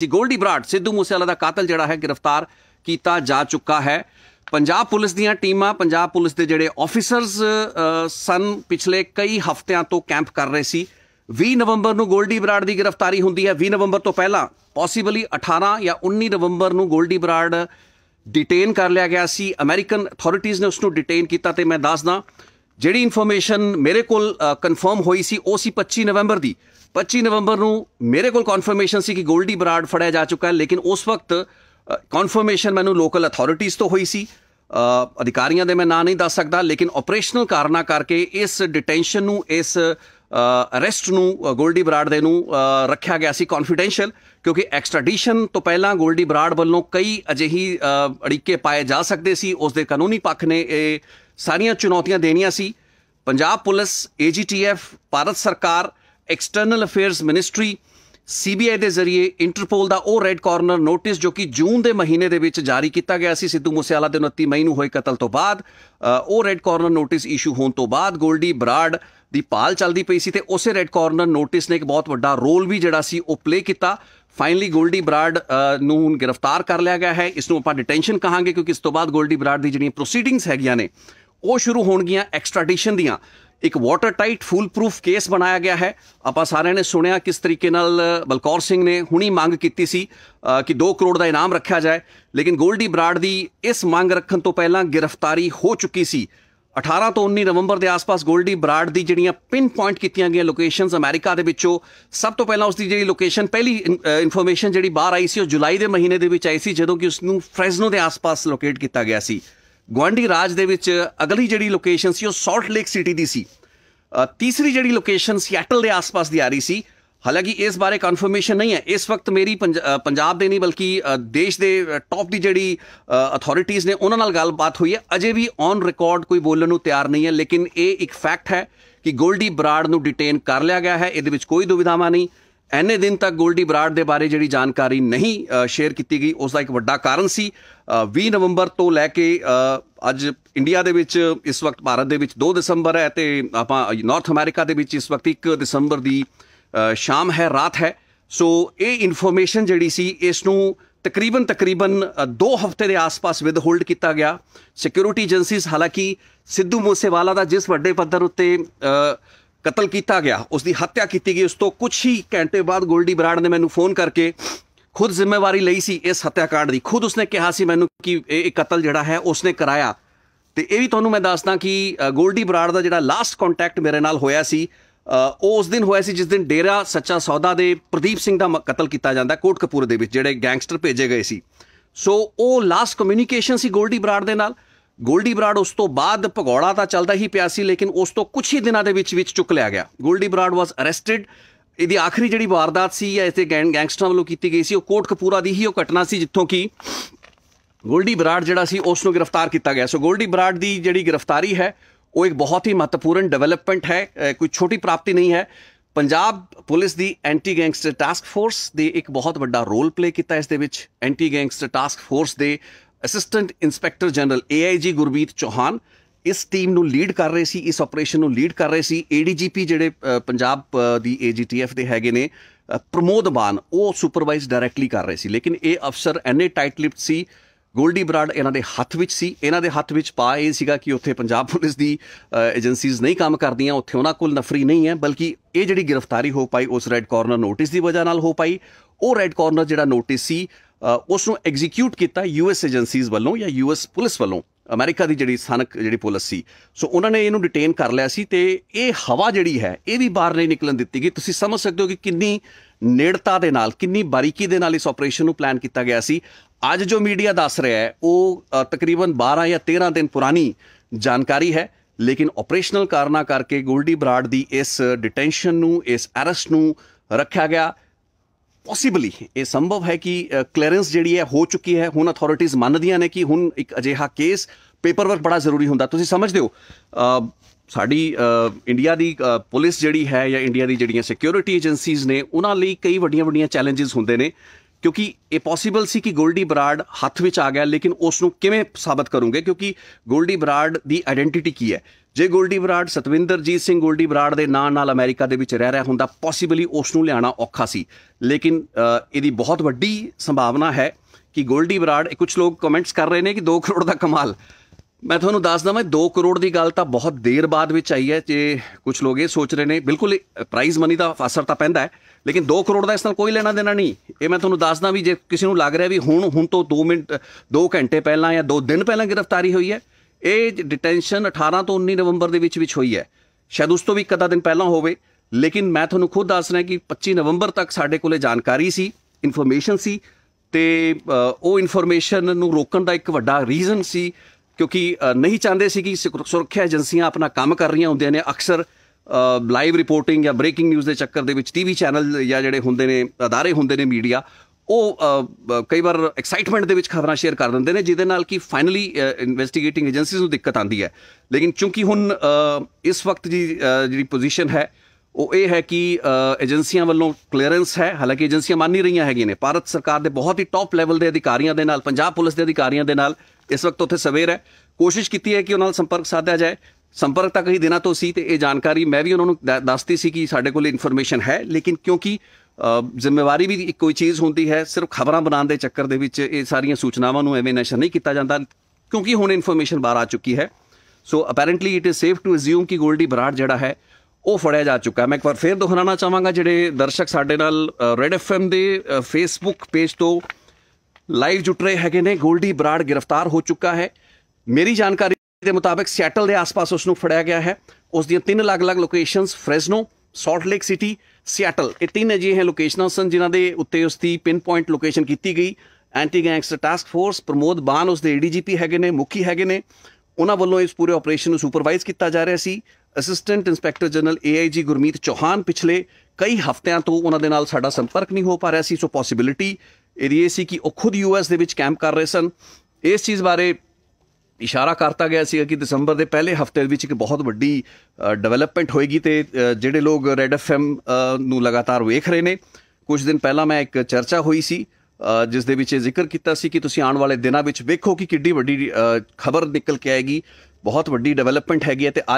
ਸੀ, ਗੋਲਡੀ ਬਰਾੜ, ਸਿੱਧੂ ਮੂਸੇਵਾਲਾ ਦਾ ਕਾਤਲ ਜਿਹੜਾ ਹੈ, ਗ੍ਰਿਫਤਾਰ ਕੀਤਾ ਜਾ ਚੁੱਕਾ ਹੈ। ਪੰਜਾਬ ਪੁਲਿਸ ਦੀਆਂ ਟੀਮਾਂ, ਪੰਜਾਬ ਪੁਲਿਸ ਦੇ ਜਿਹੜੇ ਆਫੀਸਰਸ ਸਨ, ਪਿਛਲੇ ਕਈ ਹਫ਼ਤਿਆਂ ਤੋਂ ਕੈਂਪ ਕਰ ਰਹੇ ਸੀ। 20 ਨਵੰਬਰ ਨੂੰ ਗੋਲਡੀ ਬਰਾੜ ਦੀ ਗ੍ਰਿਫਤਾਰੀ ਹੁੰਦੀ ਹੈ। 20 ਨਵੰਬਰ ਤੋਂ ਪਹਿਲਾਂ ਪੋਸੀਬਲੀ 18 ਜਾਂ 19 ਨਵੰਬਰ ਨੂੰ ਗੋਲਡੀ ਬਰਾੜ ਡਿਟੇਨ ਕਰ ਲਿਆ ਗਿਆ ਸੀ। ਅਮਰੀਕਨ ਅਥਾਰਟੀਆਂ ਨੇ ਉਸ ਨੂੰ ਡਿਟੇਨ ਕੀਤਾ ਤੇ ਮੈਂ ਦੱਸਦਾ, ਜਿਹੜੀ ਇਨਫੋਰਮੇਸ਼ਨ ਮੇਰੇ ਕੋਲ ਕਨਫਰਮ ਹੋਈ ਸੀ, ਉਹ ਸੀ 25 ਨਵੰਬਰ ਦੀ। 25 ਨਵੰਬਰ ਨੂੰ ਮੇਰੇ ਕੋਲ ਕਨਫਰਮੇਸ਼ਨ ਸੀ ਕਿ ਗੋਲਡੀ ਬਰਾਡ ਫੜਿਆ ਜਾ ਚੁੱਕਾ ਹੈ, ਲੇਕਿਨ ਉਸ ਵਕਤ ਕਨਫਰਮੇਸ਼ਨ ਮੈਨੂੰ ਲੋਕਲ ਅਥਾਰਟੀਆਂ ਤੋਂ ਹੋਈ ਸੀ। ਅਧਿਕਾਰੀਆਂ ਦੇ ਮੈਂ ਨਾਂ ਨਹੀਂ ਦੱਸ ਸਕਦਾ, ਲੇਕਿਨ ਆਪਰੇਸ਼ਨਲ ਕਾਰਨਾ ਕਰਕੇ ਇਸ ਡਿਟੈਂਸ਼ਨ ਨੂੰ, ਇਸ ਅਰੈਸਟ ਨੂੰ ਗੋਲਡੀ ਬਰਾਡ ਦੇ ਨੂੰ ਰੱਖਿਆ ਗਿਆ ਸੀ ਕੌਨਫੀਡੈਂਸ਼ੀਅਲ ਕਿਉਂਕਿ ਐਕਸਟ੍ਰੈਡੀਸ਼ਨ ਤੋਂ ਪਹਿਲਾਂ ਗੋਲਡੀ ਬਰਾਡ ਵੱਲੋਂ ਕਈ ਅਜਿਹੀ ਅੜਿੱਕੇ ਪਾਏ ਜਾ ਸਕਦੇ ਸੀ। ਉਸ ਦੇ ਕਾਨੂੰਨੀ ਪੱਖ ਨੇ ਇਹ ਸਾਰੀਆਂ ਚੁਣੌਤੀਆਂ ਦੇਣੀਆਂ ਸੀ। ਪੰਜਾਬ ਪੁਲਿਸ ਏਜੀਟੀਐਫ ਭਾਰਤ ਸਰਕਾਰ ਐਕਸਟਰਨਲ ਅਫੇਅਰਸ ਮਿਨਿਸਟਰੀ ਸੀਬੀਆਈ ਦੇ ਜ਼ਰੀਏ ਇੰਟਰਪੋਲ ਦਾ ਉਹ ਰੈੱਡ ਕਾਰਨਰ ਨੋਟਿਸ ਜੋ ਕਿ ਜੂਨ ਦੇ ਮਹੀਨੇ ਦੇ ਵਿੱਚ ਜਾਰੀ ਕੀਤਾ ਗਿਆ ਸੀ ਸਿੱਧੂ ਮੂਸੇਵਾਲਾ ਦੇ 29 ਮਈ ਨੂੰ ਹੋਏ ਕਤਲ ਤੋਂ ਬਾਅਦ ਉਹ ਰੈੱਡ ਕਾਰਨਰ ਨੋਟਿਸ ਇਸ਼ੂ ਹੋਣ ਤੋਂ ਬਾਅਦ ਗੋਲਡੀ ਬਰਾੜ ਦੀ ਪਾਲ ਚੱਲਦੀ ਪਈ ਸੀ ਤੇ ਉਸੇ ਰੈੱਡ ਕਾਰਨਰ ਨੋਟਿਸ ਨੇ ਇੱਕ ਬਹੁਤ ਵੱਡਾ ਰੋਲ ਵੀ ਜਿਹੜਾ ਸੀ ਉਹ ਪਲੇ ਕੀਤਾ। ਫਾਈਨਲੀ ਗੋਲਡੀ ਬਰਾੜ ਨੂੰ ਹੁਣ ਗ੍ਰਿਫਤਾਰ ਕਰ ਲਿਆ ਗਿਆ ਹੈ। ਇਸ ਨੂੰ ਆਪਾਂ ਡਿਟੈਂਸ਼ਨ ਕਹਾਂਗੇ ਕਿਉਂਕਿ ਇਸ ਤੋਂ ਬਾਅਦ ਗੋਲਡੀ ਬਰਾੜ ਦੀ ਜਿਹੜੀਆਂ ਪ੍ਰੋਸੀਡਿੰਗਸ ਹੈਗੀਆਂ ਨੇ, ਉਹ ਸ਼ੁਰੂ ਹੋਣਗੀਆਂ ਐਕਸਟ੍ਰੈਡੀਸ਼ਨ ਦੀਆਂ। ਇੱਕ watertight foolproof case ਬਣਾਇਆ ਗਿਆ ਹੈ। ਆਪਾਂ ਸਾਰਿਆਂ ਨੇ ਸੁਣਿਆ ਕਿਸ ਤਰੀਕੇ ਨਾਲ ਬਲਕੌਰ ਸਿੰਘ ਨੇ ਹੁਣੀ ਮੰਗ ਕੀਤੀ ਸੀ ਕਿ 2 ਕਰੋੜ ਦਾ ਇਨਾਮ ਰੱਖਿਆ ਜਾਏ। ਲੇਕਿਨ ਗੋਲਡੀ ਬਰਾੜ ਦੀ ਇਸ ਮੰਗ ਰੱਖਣ ਤੋਂ ਪਹਿਲਾਂ ਗ੍ਰਿਫਤਾਰੀ ਹੋ ਚੁੱਕੀ ਸੀ। 18 ਤੋਂ 19 ਨਵੰਬਰ ਦੇ ਆਸ-ਪਾਸ ਗੋਲਡੀ ਬਰਾੜ ਦੀ ਜਿਹੜੀਆਂ ਪਿਨ ਪੁਆਇੰਟ ਕੀਤੀਆਂ ਗਈਆਂ ਲੋਕੇਸ਼ਨਸ ਅਮਰੀਕਾ ਦੇ ਵਿੱਚੋਂ, ਸਭ ਤੋਂ ਪਹਿਲਾਂ ਉਸ ਦੀ ਜਿਹੜੀ ਲੋਕੇਸ਼ਨ ਪਹਿਲੀ ਇਨਫੋਰਮੇਸ਼ਨ ਜਿਹੜੀ ਬਾਹਰ ਆਈ ਸੀ ਉਹ ਜੁਲਾਈ ਦੇ ਮਹੀਨੇ ਦੇ ਵਿੱਚ ਆਈ ਸੀ, ਜਦੋਂ ਕਿ ਉਸ ਨੂੰ ਫ੍ਰੈਜ਼ਨੋ ਦੇ ਆਸ-ਪਾਸ ਲੋਕੇਟ ਕੀਤਾ ਗਿਆ ਸੀ। ਗਵਾਂਡੀ ਰਾਜ ਦੇ ਵਿੱਚ ਅਗਲੀ ਜਿਹੜੀ ਲੋਕੇਸ਼ਨ ਸੀ ਉਹ ਸਾਲਟ ਲੇਕ ਸਿਟੀ ਦੀ ਸੀ। ਤੀਸਰੀ ਜਿਹੜੀ ਲੋਕੇਸ਼ਨ ਸੀਐਟਲ ਦੇ ਆਸ-ਪਾਸ ਦੀ ਆ ਰਹੀ ਸੀ। ਹਾਲਾਂਕਿ ਇਸ ਬਾਰੇ ਕਨਫਰਮੇਸ਼ਨ ਨਹੀਂ ਹੈ। ਇਸ ਵਕਤ ਮੇਰੀ ਪੰਜਾਬ ਦੇ ਨਹੀਂ ਬਲਕਿ ਦੇਸ਼ ਦੇ ਟੌਪ ਦੀ ਜਿਹੜੀ ਅਥਾਰਟੀਆਂ ਨੇ ਉਹਨਾਂ ਨਾਲ ਗੱਲਬਾਤ ਹੋਈ ਹੈ। ਅਜੇ ਵੀ ਔਨ ਰਿਕਾਰਡ ਕੋਈ ਬੋਲਣ ਨੂੰ ਤਿਆਰ ਨਹੀਂ ਹੈ, ਲੇਕਿਨ ਇਹ ਇੱਕ ਫੈਕਟ ਹੈ ਕਿ ਗੋਲਡੀ ਬਰਾੜ ਨੂੰ ਡਿਟੇਨ ਕਰ ਲਿਆ ਗਿਆ ਹੈ। ਇਹਦੇ ਵਿੱਚ ਕੋਈ ਦੁਵਿਧਾਵਾਂ ਨਹੀਂ। ਐਨੇ ਦਿਨ ਤੱਕ ਗੋਲਡੀ ਬਰਾੜ ਦੇ ਬਾਰੇ ਜਿਹੜੀ ਜਾਣਕਾਰੀ ਨਹੀਂ ਸ਼ੇਅਰ ਕੀਤੀ ਗਈ ਉਸ ਦਾ ਇੱਕ ਵੱਡਾ ਕਾਰਨ ਸੀ। 20 ਨਵੰਬਰ ਤੋਂ ਲੈ ਕੇ ਅੱਜ ਇੰਡੀਆ ਦੇ ਵਿੱਚ, ਇਸ ਵਕਤ ਭਾਰਤ ਦੇ ਵਿੱਚ 2 ਦਸੰਬਰ ਹੈ ਤੇ ਆਪਾਂ ਨਾਰਥ ਅਮਰੀਕਾ ਦੇ ਵਿੱਚ ਇਸ ਵਕਤ 1 ਦਸੰਬਰ ਦੀ ਸ਼ਾਮ ਹੈ, ਰਾਤ ਹੈ। ਸੋ ਇਹ ਇਨਫੋਰਮੇਸ਼ਨ ਜਿਹੜੀ ਸੀ ਇਸ ਨੂੰ ਤਕਰੀਬਨ ਤਕਰੀਬਨ 2 ਹਫ਼ਤੇ ਦੇ ਆਸ-ਪਾਸ ਵਿਦ ਹੋਲਡ ਕੀਤਾ ਗਿਆ। ਸਿਕਿਉਰਿਟੀ ਏਜੰਸੀਜ਼ ਹਾਲਾਂਕਿ ਸਿੱਧੂ ਮੂਸੇਵਾਲਾ ਦਾ ਜਿਸ ਵੱਡੇ ਪੱਧਰ ਉੱਤੇ ਕਤਲ ਕੀਤਾ ਗਿਆ ਉਸ ਦੀ ਹੱਤਿਆ ਕੀਤੀ ਗਈ, ਉਸ ਤੋਂ ਕੁਝ ਹੀ ਘੰਟੇ ਬਾਅਦ ਗੋਲਡੀ ਬਰਾੜ ਨੇ ਮੈਨੂੰ ਫੋਨ ਕਰਕੇ ਖੁਦ ਜ਼ਿੰਮੇਵਾਰੀ ਲਈ ਸੀ ਇਸ ਹੱਤਿਆਕਾਂਡ ਦੀ। ਖੁਦ ਉਸਨੇ ਕਿਹਾ ਸੀ ਮੈਨੂੰ ਕਿ ਇਹ ਕਤਲ ਜਿਹੜਾ ਹੈ, ਉਸਨੇ ਕਰਾਇਆ। ਤੇ ਇਹ ਵੀ ਤੁਹਾਨੂੰ ਮੈਂ ਦੱਸਦਾ ਕਿ ਗੋਲਡੀ ਬਰਾੜ ਦਾ ਜਿਹੜਾ ਲਾਸਟ ਕੰਟੈਕਟ ਮੇਰੇ ਨਾਲ ਹੋਇਆ ਸੀ ਉਹ ਉਸ ਦਿਨ ਹੋਇਆ ਸੀ ਜਿਸ ਦਿਨ ਡੇਰਾ ਸੱਚਾ ਸੌਦਾ ਦੇ ਪ੍ਰਦੀਪ ਸਿੰਘ ਦਾ ਕਤਲ ਕੀਤਾ ਜਾਂਦਾ ਕੋਟਕਪੂਰ ਦੇ ਵਿੱਚ, ਜਿਹੜੇ ਗੈਂਗਸਟਰ ਭੇਜੇ ਗਏ ਸੀ। ਸੋ ਉਹ ਲਾਸਟ ਕਮਿਊਨੀਕੇਸ਼ਨ ਸੀ ਗੋਲਡੀ ਬਰਾੜ ਦੇ ਨਾਲ। ਗੋਲਡੀ ਬਰਾਡ ਉਸ ਤੋਂ ਬਾਅਦ ਭਗੌੜਾ ਤਾਂ ਚੱਲਦਾ ਹੀ ਪਿਆ ਸੀ, ਲੇਕਿਨ ਉਸ ਤੋਂ ਕੁਝ ਹੀ ਦਿਨਾਂ ਦੇ ਵਿੱਚ ਵਿੱਚ ਚੁੱਕ ਲਿਆ ਗਿਆ। ਗੋਲਡੀ ਬਰਾਡ ਵਾਸ ਅਰੈਸਟਡ ਇਹਦੀ ਆਖਰੀ ਜਿਹੜੀ ਵਾਰਦਾਤ ਸੀ, ਜਾਂ ਇਸੇ ਗੈਂਗਸਟਰਾਂ ਵੱਲੋਂ ਕੀਤੀ ਗਈ ਸੀ, ਉਹ ਕੋਟਕਪੂਰਾ ਦੀ ਹੀ ਉਹ ਘਟਨਾ ਸੀ, ਜਿੱਥੋਂ ਕਿ ਗੋਲਡੀ ਬਰਾਡ ਜਿਹੜਾ ਸੀ, ਉਸ ਨੂੰ ਗ੍ਰਿਫਤਾਰ ਕੀਤਾ ਗਿਆ। ਸੋ ਗੋਲਡੀ ਬਰਾਡ ਦੀ ਜਿਹੜੀ ਗ੍ਰਿਫਤਾਰੀ ਹੈ, ਉਹ ਇੱਕ ਬਹੁਤ ਹੀ ਮਹੱਤਵਪੂਰਨ ਡਿਵੈਲਪਮੈਂਟ ਹੈ ਕੋਈ ਛੋਟੀ ਪ੍ਰਾਪਤੀ ਨਹੀਂ ਹੈ। ਪੰਜਾਬ ਪੁਲਿਸ ਦੀ ਐਂਟੀ ਗੈਂਗਸਟਰ ਟਾਸਕ ਫੋਰਸ ਦੇ ਇੱਕ ਬਹੁਤ ਵੱਡਾ ਰੋਲ ਪਲੇ ਕੀਤਾ ਇਸ ਦੇ ਵਿੱਚ। ਐਂਟੀ ਗੈਂਗਸਟਰ ਟਾਸਕ ਫੋਰਸ ਦੇ assistant inspector general AIG Gurmeet Chauhan ਇਸ ਟੀਮ ਨੂੰ ਲੀਡ ਕਰ ਰਹੇ ਸੀ, ਇਸ ਆਪਰੇਸ਼ਨ ਨੂੰ ਲੀਡ ਕਰ ਰਹੇ ਸੀ। ਏਡੀਜੀਪੀ ਜਿਹੜੇ ਪੰਜਾਬ ਦੀ ਏਜੀਟੀਐਫ ਦੇ ਹੈਗੇ ਨੇ ਪ੍ਰਮੋਦ ਬਾਨ, ਉਹ ਸੁਪਰਵਾਈਜ਼ ਡਾਇਰੈਕਟਲੀ ਕਰ ਰਹੇ ਸੀ। ਲੇਕਿਨ ਇਹ ਅਫਸਰ ਐਨੇ ਟਾਈਟ ਲਿਪਟ ਸੀ ਗੋਲਡੀ ਬਰਾਡ ਇਹਨਾਂ ਦੇ ਹੱਥ ਵਿੱਚ ਸੀ। ਇਹਨਾਂ ਦੇ ਹੱਥ ਵਿੱਚ ਪਾ ਇਹ ਸੀਗਾ ਕਿ ਉੱਥੇ ਪੰਜਾਬ ਪੁਲਿਸ ਦੀ ਏਜੰਸੀਜ਼ ਨਹੀਂ ਕੰਮ ਕਰਦੀਆਂ, ਉੱਥੇ ਉਹਨਾਂ ਕੋਲ ਨਫਰੀ ਨਹੀਂ ਹੈ, ਬਲਕਿ ਇਹ ਜਿਹੜੀ ਗ੍ਰਿਫਤਾਰੀ ਹੋ ਪਾਈ, ਉਸ ਰੈੱਡ ਕਾਰਨਰ ਨੋਟਿਸ ਦੀ ਵਜ੍ਹਾ ਨਾਲ ਹੋ ਪਾਈ। ਉਹ ਰੈੱਡ ਕਾਰਨਰ ਜਿਹੜਾ ਨੋਟਿਸ ਸੀ ਉਸ ਨੂੰ ਐਗਜ਼ੀਕਿਊਟ ਕੀਤਾ ਯੂਐਸ ਏਜੰਸੀਜ਼ ਵੱਲੋਂ ਜਾਂ ਯੂਐਸ ਪੁਲਿਸ ਵੱਲੋਂ, ਅਮਰੀਕਾ ਦੀ ਜਿਹੜੀ ਸਥਾਨਕ ਜਿਹੜੀ ਪੁਲਿਸ ਸੀ। ਸੋ ਉਹਨਾਂ ਨੇ ਇਹਨੂੰ ਡਿਟੇਨ ਕਰ ਲਿਆ ਸੀ ਤੇ ਇਹ ਹਵਾ ਜਿਹੜੀ ਹੈ, ਇਹ ਵੀ ਬਾਹਰ ਨਹੀਂ ਨਿਕਲਣ ਦਿੱਤੀ ਗਈ। ਤੁਸੀਂ ਸਮਝ ਸਕਦੇ ਹੋ ਕਿ ਕਿੰਨੀ ਨੇੜਤਾ ਦੇ ਨਾਲ, ਕਿੰਨੀ ਬਾਰੀਕੀ ਦੇ ਨਾਲ ਇਸ ਆਪਰੇਸ਼ਨ ਨੂੰ ਪਲਾਨ ਕੀਤਾ ਗਿਆ ਸੀ। ਅੱਜ ਜੋ ਮੀਡੀਆ ਦੱਸ ਰਿਹਾ ਹੈ, ਉਹ ਤਕਰੀਬਨ 12 ਜਾਂ 13 ਦਿਨ ਪੁਰਾਣੀ ਜਾਣਕਾਰੀ ਹੈ, ਲੇਕਿਨ ਆਪਰੇਸ਼ਨਲ ਕਾਰਨਾ ਕਰਕੇ ਗੋਲਡੀ ਬਰਾਡ ਦੀ ਇਸ ਡਿਟੈਂਸ਼ਨ ਨੂੰ, ਇਸ ਅਰੈਸਟ ਨੂੰ ਰੱਖਿਆ ਗਿਆ। ਪੋਸੀਬਲੀ ਇਹ ਸੰਭਵ ਹੈ ਕਿ ਕਲੀਅਰੈਂਸ ਜਿਹੜੀ ਹੈ ਹੋ ਚੁੱਕੀ ਹੈ। ਹੁਣ ਅਥਾਰਟੀਆਂ ਮੰਨਦੀਆਂ ਨੇ ਕਿ ਹੁਣ ਇੱਕ ਅਜਿਹਾ ਕੇਸ ਪੇਪਰਵਰਕ ਬੜਾ ਜ਼ਰੂਰੀ ਹੁੰਦਾ। ਤੁਸੀਂ ਸਮਝਦੇ ਹੋ ਸਾਡੀ ਇੰਡੀਆ ਦੀ ਪੁਲਿਸ ਜਿਹੜੀ ਹੈ ਜਾਂ ਇੰਡੀਆ ਦੀ ਜਿਹੜੀਆਂ ਸਿਕਿਉਰਿਟੀ ਏਜੰਸੀਜ਼ ਨੇ, ਉਹਨਾਂ ਲਈ ਕਈ ਵੱਡੀਆਂ ਵੱਡੀਆਂ ਚੈਲੰਜਸ ਹੁੰਦੇ ਨੇ। ਕਿਉਂਕਿ ਇਹ ਪੋਸੀਬਲ ਸੀ ਕਿ ਗੋਲਡੀ ਬਰਾਡ ਹੱਥ ਵਿੱਚ ਆ ਗਿਆ, ਲੇਕਿਨ ਉਸ ਨੂੰ ਕਿਵੇਂ ਸਾਬਤ ਕਰੋਗੇ? ਕਿਉਂਕਿ ਗੋਲਡੀ ਬਰਾਡ ਦੀ ਆਇਡੈਂਟੀਟੀ ਕੀ ਹੈ? ਜੇ ਗੋਲਡੀ ਬਰਾੜ ਸਤਵਿੰਦਰਜੀਤ ਸਿੰਘ ਗੋਲਡੀ ਬਰਾੜ ਦੇ ਨਾਂ ਨਾਲ ਅਮਰੀਕਾ ਦੇ ਵਿੱਚ ਰਹਿ ਰਿਹਾ ਹੁੰਦਾ ਪੋਸੀਬਲੀ ਉਸ ਨੂੰ ਲਿਆਣਾ ਔਖਾ ਸੀ। ਲੇਕਿਨ ਇਹਦੀ ਬਹੁਤ ਵੱਡੀ ਸੰਭਾਵਨਾ ਹੈ ਕਿ ਗੋਲਡੀ ਬਰਾੜ ਕੁਝ ਲੋਕ ਕਮੈਂਟਸ ਕਰ ਰਹੇ ਨੇ ਕਿ 2 ਕਰੋੜ ਦਾ ਕਮਾਲ। ਮੈਂ ਤੁਹਾਨੂੰ ਦੱਸ ਦਵਾਂ 2 ਕਰੋੜ ਦੀ ਗੱਲ ਤਾਂ ਬਹੁਤ ਦੇਰ ਬਾਅਦ ਵਿੱਚ ਆਈ ਹੈ, ਜੇ ਕੁਝ ਲੋਕ ਇਹ ਸੋਚ ਰਹੇ ਨੇ। ਬਿਲਕੁਲ ਪ੍ਰਾਈਜ਼ ਮਨੀ ਦਾ ਅਸਰ ਤਾਂ ਪੈਂਦਾ ਹੈ, ਲੇਕਿਨ 2 ਕਰੋੜ ਦਾ ਇਸ ਨਾਲ ਕੋਈ ਲੈਣਾ ਦੇਣਾ ਨਹੀਂ। ਇਹ ਮੈਂ ਤੁਹਾਨੂੰ ਦੱਸਦਾ ਵੀ ਜੇ ਕਿਸੇ ਨੂੰ ਲੱਗ ਰਿਹਾ ਵੀ ਹੁਣ ਹੁਣ ਤੋਂ 2 ਮਿੰਟ 2 ਘੰਟੇ ਪਹਿਲਾਂ ਜਾਂ 2 ਦਿਨ ਪਹਿਲਾਂ ਗ੍ਰਿਫਤਾਰੀ ਹੋਈ ਹੈ ਇਹ ਡਿਟੈਂਸ਼ਨ 18 ਤੋਂ 19 ਨਵੰਬਰ ਦੇ ਵਿੱਚ ਵਿੱਚ ਹੋਈ ਹੈ। ਸ਼ਾਇਦ ਉਸ ਤੋਂ ਵੀ ਇੱਕ ਅੱਧਾ ਦਿਨ ਪਹਿਲਾਂ ਹੋਵੇ, ਲੇਕਿਨ ਮੈਂ ਤੁਹਾਨੂੰ ਖੁਦ ਦੱਸ ਰਿਹਾ ਕਿ 25 ਨਵੰਬਰ ਤੱਕ ਸਾਡੇ ਕੋਲੇ ਜਾਣਕਾਰੀ ਸੀ ਇਨਫੋਰਮੇਸ਼ਨ ਸੀ ਤੇ ਉਹ ਇਨਫੋਰਮੇਸ਼ਨ ਨੂੰ ਰੋਕਣ ਦਾ ਇੱਕ ਵੱਡਾ ਰੀਜ਼ਨ ਸੀ, ਕਿਉਂਕਿ ਨਹੀਂ ਚਾਹੁੰਦੇ ਸੀ ਕਿ ਸੁਰੱਖਿਆ ਏਜੰਸੀਆਂ ਆਪਣਾ ਕੰਮ ਕਰ ਰਹੀਆਂ ਹੁੰਦੀਆਂ ਨੇ। ਅਕਸਰ ਲਾਈਵ ਰਿਪੋਰਟਿੰਗ ਜਾਂ ਬ੍ਰੇਕਿੰਗ ਨਿਊਜ਼ ਦੇ ਚੱਕਰ ਦੇ ਵਿੱਚ ਟੀਵੀ ਚੈਨਲ ਜਾਂ ਜਿਹੜੇ ਹੁੰਦੇ ਨੇ, ਅਦਾਰੇ ਹੁੰਦੇ ਨੇ ਮੀਡੀਆ ਉਹ ਕਈ ਵਾਰ ਐਕਸਾਈਟਮੈਂਟ ਦੇ ਵਿੱਚ ਖਬਰਾਂ ਸ਼ੇਅਰ ਕਰ ਦਿੰਦੇ ਨੇ, ਜਿਹਦੇ ਨਾਲ ਕਿ ਫਾਈਨਲੀ ਇਨਵੈਸਟੀਗੇਟਿੰਗ ਏਜੰਸੀਜ਼ ਨੂੰ ਦਿੱਕਤ ਆਉਂਦੀ ਹੈ। ਲੇਕਿਨ ਚੂੰਕਿ ਹੁਣ ਇਸ ਵਕਤ ਦੀ ਜਿਹੜੀ ਪੋਜੀਸ਼ਨ ਹੈ, ਉਹ ਇਹ ਹੈ ਕਿ ਏਜੰਸੀਆਂ ਵੱਲੋਂ ਕਲੀਅਰੈਂਸ ਹੈ। ਹਾਲਾਂਕਿ ਏਜੰਸੀਆਂ ਮੰਨ ਨਹੀਂ ਰਹੀਆਂ ਹੈਗੀਆਂ ਨੇ। ਭਾਰਤ ਸਰਕਾਰ ਦੇ ਬਹੁਤ ਹੀ ਟੌਪ ਲੈਵਲ ਦੇ ਅਧਿਕਾਰੀਆਂ ਦੇ ਨਾਲ, ਪੰਜਾਬ ਪੁਲਿਸ ਦੇ ਅਧਿਕਾਰੀਆਂ ਦੇ ਨਾਲ ਇਸ ਵਕਤ ਉੱਥੇ ਸਵੇਰ ਹੈ। ਕੋਸ਼ਿਸ਼ ਕੀਤੀ ਹੈ ਕਿ ਉਹਨਾਂ ਨਾਲ ਸੰਪਰਕ ਸਾਧਿਆ ਜਾਏ। ਸੰਪਰਕ ਤਾਂ ਕਈ ਦਿਨਾਂ ਤੋਂ ਸੀ ਤੇ ਇਹ ਜਾਣਕਾਰੀ ਮੈਂ ਵੀ ਉਹਨਾਂ ਨੂੰ ਦ- ਦੱਸਤੀ ਸੀ ਕਿ ਸਾਡੇ ਕੋਲ ਇਨਫੋਰਮੇਸ਼ਨ ਹੈ। ਲੇਕਿਨ ਕਿਉਂਕਿ ਜ਼ਿੰਮੇਵਾਰੀ ਵੀ ਇੱਕ ਕੋਈ ਚੀਜ਼ ਹੁੰਦੀ ਹੈ, ਸਿਰਫ ਖਬਰਾਂ ਬਣਾਉਣ ਦੇ ਚੱਕਰ ਦੇ ਵਿੱਚ ਇਹ ਸਾਰੀਆਂ ਸੂਚਨਾਵਾਂ ਨੂੰ ਐਵੇਂ ਨਸ਼ਰ ਨਹੀਂ ਕੀਤਾ ਜਾਂਦਾ, ਕਿਉਂਕਿ ਹੁਣ ਇਨਫੋਰਮੇਸ਼ਨ ਬਾਹਰ ਆ ਚੁੱਕੀ ਹੈ। So apparently it is safe to assume ਕਿ ਗੋਲਡੀ ਬਰਾੜ ਜਿਹੜਾ ਹੈ, ਉਹ ਫੜਿਆ ਜਾ ਚੁੱਕਾ ਮੈਂ ਇੱਕ ਵਾਰ ਫੇਰ ਦੁਹਰਾਉਣਾ ਚਾਹਾਂਗਾ, ਜਿਹੜੇ ਦਰਸ਼ਕ ਸਾਡੇ ਨਾਲ ਰੈਡ ਐਫਐਮ ਦੇ ਫੇਸਬੁੱਕ ਪੇਜ ਤੋਂ ਲਾਈਵ ਜੁਟ ਰਹੇ ਹੈਗੇ ਨੇ, ਗੋਲਡੀ ਬਰਾੜ ਗ੍ਰਿਫਤਾਰ ਹੋ ਚੁੱਕਾ ਹੈ। ਮੇਰੀ ਜਾਣਕਾਰੀ ਦੇ ਮੁਤਾਬਕ ਸਿਐਟਲ ਦੇ ਆਸ-ਪਾਸ ਉਸ ਨੂੰ ਫੜਿਆ ਗਿਆ ਹੈ। ਉਸ ਦੀਆਂ ਤਿੰਨ ਅਲੱਗ-ਅਲੱਗ locations Fresno Salt Lake City Seattle ਇਹ ਤਿੰਨ ਅਜਿਹੀਆਂ ਲੋਕੇਸ਼ਨਾਂ ਸਨ ਜਿਨ੍ਹਾਂ ਦੇ ਉੱਤੇ ਉਸ ਦੀ ਪਿਨ ਪੁਆਇੰਟ ਲੋਕੇਸ਼ਨ ਕੀਤੀ ਗਈ। Anti gangster task force Pramod Ban ਉਸ ਦੇ ਏਡੀਜੀਪੀ ਹੈਗੇ ਨੇ, ਮੁਖੀ ਹੈਗੇ ਨੇ। ਉਹਨਾਂ ਵੱਲੋਂ ਇਸ ਪੂਰੇ ਆਪਰੇਸ਼ਨ ਨੂੰ ਸੁਪਰਵਾਈਜ਼ ਕੀਤਾ ਜਾ ਰਿਹਾ ਸੀ। Assistant inspector general AIG Gurmeet Chauhan ਪਿਛਲੇ ਕਈ ਹਫ਼ਤਿਆਂ ਤੋਂ ਉਹਨਾਂ ਦੇ ਨਾਲ ਸਾਡਾ ਸੰਪਰਕ ਨਹੀਂ ਹੋ ਪਾ ਰਿਹਾ ਸੀ। ਸੋ ਪੋਸਿਬਿਲਿਟੀ ਇਹਦੀ ਇਹ ਸੀ ਕਿ ਉਹ ਖੁਦ ਯੂਐਸ ਦੇ ਵਿੱਚ ਕੈਂਪ ਕਰ ਰਹੇ ਸਨ। ਇਸ ਚੀਜ਼ ਬਾਰੇ ਇਸ਼ਾਰਾ ਕਰਤਾ ਗਿਆ ਸੀ ਕਿ ਦਸੰਬਰ ਦੇ ਪਹਿਲੇ ਹਫ਼ਤੇ ਵਿੱਚ ਇੱਕ ਬਹੁਤ ਵੱਡੀ ਡਿਵੈਲਪਮੈਂਟ ਹੋਏਗੀ ਤੇ ਜਿਹੜੇ ਲੋਕ ਰੈਡ ਐਫਐਮ ਨੂੰ ਲਗਾਤਾਰ ਵੇਖ ਰਹੇ ਨੇ। ਕੁਝ ਦਿਨ ਪਹਿਲਾਂ ਮੈਂ ਇੱਕ ਚਰਚਾ ਹੋਈ ਸੀ ਜਿਸ ਦੇ ਵਿੱਚ ਇਹ ਜ਼ਿਕਰ ਕੀਤਾ ਸੀ ਕਿ ਤੁਸੀਂ ਆਉਣ ਵਾਲੇ ਦਿਨਾਂ ਵਿੱਚ ਵੇਖੋ ਕਿ ਕਿੱਡੀ ਵੱਡੀ ਖਬਰ ਨਿਕਲ ਕੇ ਆਏਗੀ। ਬਹੁਤ ਵੱਡੀ ਡਿਵੈਲਪਮੈਂਟ ਹੈਗੀ ਹੈ ਤੇ ਅੱਜ